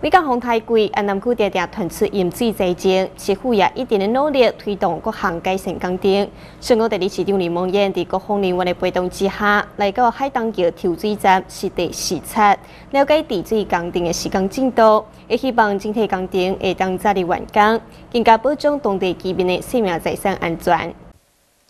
每港风太贵，安南区常常传出淹水灾情，市府也一定的努力推动各项改善工程。上个第二市长林梦燕在各方人员的陪同之下，来到海东桥抽水站实地视察，了解治水工程的施工进度，也希望整体工程会当早日完工，更加保障当地居民的生命财产安全。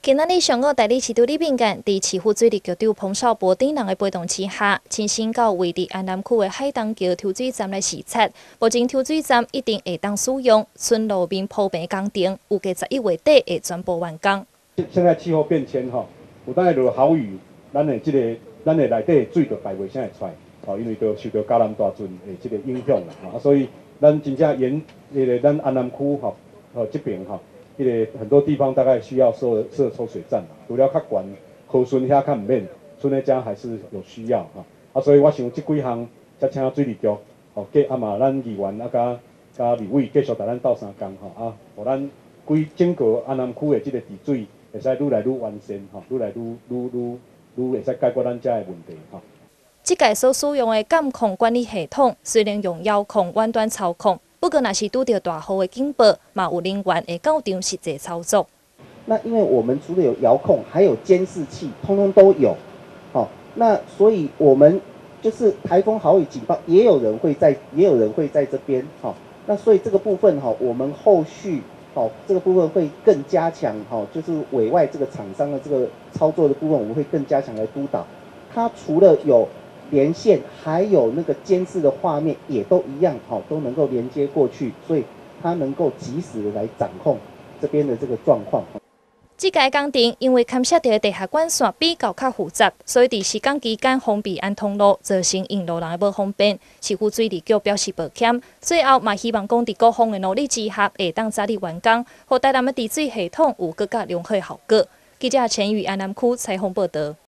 今仔日上午，代理市长李炳干伫市府水利局长彭少波等人的陪同之下，亲身到位伫安南区的海东桥抽水站来视察。目前抽水站一定会当使用，村路面铺平工程，预计十一月底会全部完工。现在气候变迁吼，有当会落豪雨，咱的这个咱的内底水就排袂啥会出来，哦，因为都受到加南大圳的这个影响啦，啊，所以咱真正沿那个咱安南区吼，哦这边吼。因为很多地方大概需要设设抽水站，除了较悬，河村遐较唔免，村内家还是有需要哈。啊，所以我想这几项，才请水利局，哦，给阿妈咱议员啊，加加李委继续带咱斗三工哈啊，互咱规整个安南区的这个治水，会使愈来愈完善哈，愈来愈愈愈愈会使解决咱遮的问题哈。这届所使用的监控管理系统，虽然用遥控远端操控。不过，若是拄到大雨的警报，嘛有人员会到场实际操作。那因为我们除了有遥控，还有监视器，通通都有。好，那所以我们就是台风豪雨警报，也有人会在，也有人会在这边。好，那所以这个部分哈，我们后续好这个部分会更加强。哈，就是委外这个厂商的这个操作的部分，我们会更加强来督导。它除了有。连线还有那个监视的画面也都一样，好都能够连接过去，所以它能够及时的来掌控这边的这个状况。这届工程因为勘测到地下管线比较较复杂，所以伫施工期间封闭安通路，造成用路人无方便。市府水利局表示抱歉，最后嘛希望讲伫各方的努力之下，会当早日完工，和台南的治水系统有更加良好效果。记者陈宇安南区采访报道。